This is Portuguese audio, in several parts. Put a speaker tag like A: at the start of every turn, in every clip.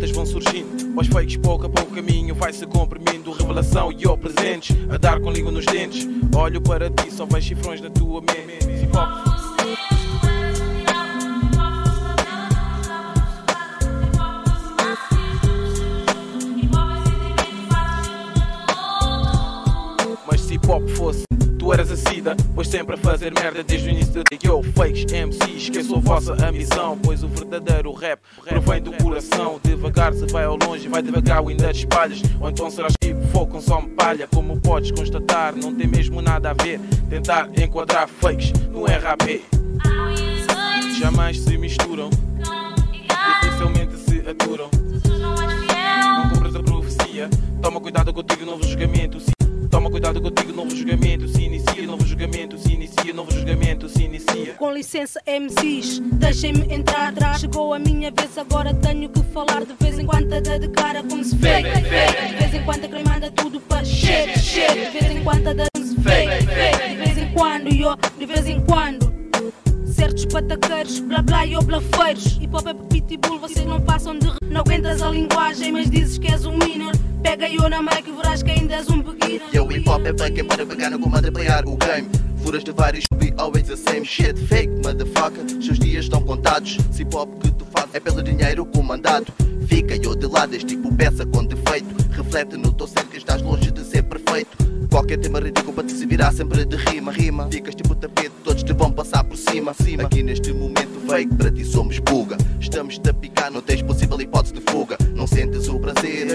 A: metas vão surgindo. Os fakes pouco a pouco caminho vai se comprimindo. Revelação e ó presentes, a dar com língua nos dentes. Olho para ti, só vejo cifrões na tua mente. Mas se hip hop fosse, tu eras a sida, pois sempre a fazer merda desde o início de Yo, fakes, MC, esqueço a vossa ambição, pois o verdadeiro rap provém do coração. Devagar se vai ao longe, vai devagar, ainda te espalhas. Ou então serás tipo fogo, consome palha. Como podes constatar, não tem mesmo nada a ver. Tentar enquadrar fakes no RAP. Jamais se misturam, dificilmente se aturam. Não cumpres a profecia. Toma cuidado contigo, novo julgamento. Contigo, novo julgamento. Se inicia, novo julgamento. Se inicia, novo julgamento. Se inicia.
B: Com licença, MCs, deixem-me entrar. Chegou a minha vez, agora tenho que falar. De vez em quando a de cara como se fake. De vez em quando a quem manda tudo para shit, shit. De vez em quando a dar se fake, fake. De vez em quando, yo, de vez em quando. Certos pataqueiros, blá blá e blafeiros. Hip hop é pitbull, vocês não passam de. Não aguentas a linguagem, mas dizes que és um minor. Pega eu na mic e verás que ainda és um beginner.
C: E o hip hop é fake, é para pegar no comando e playar o game. Furas de vários, be always the same shit. Fake, motherfucker, seus dias estão contados. Se hip hop que tu fazes é pelo dinheiro comandado. Fica eu de lado, és tipo peça com defeito. Reflete no teu ser que estás longe de ser perfeito. Qualquer tema ridículo para te se virar sempre de rima, rima. Ficas tipo tapete, todos te vão passar por cima, cima. Aqui neste momento fake, para ti somos buga. Estamos-te a picar, não tens possível hipótese de fuga. Não sentes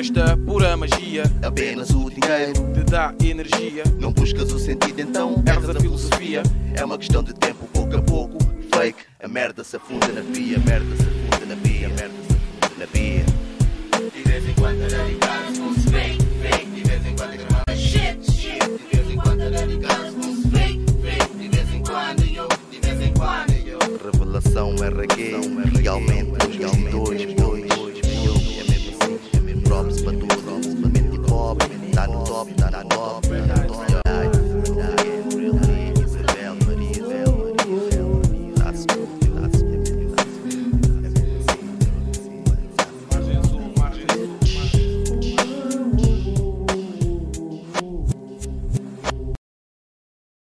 C: o prazer,
A: Esta pura magia
C: apenas o dinheiro.
A: te dá energia.
C: Não buscas o sentido, então
A: Erras a filosofia.
C: É uma questão de tempo, pouco a pouco. Fake, a merda se afunda na pia, a merda se afunda na pia, a merda se afunda na pia. De vez em quando a radicares com se fake, fake. De vez em quando a gramar shit, shit. De vez em quando a radicares com se fake, fake. De vez em quando eu, de vez em quando eu. Revelação RG, realmente, realmente.